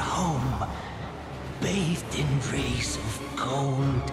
home, bathed in rays of gold,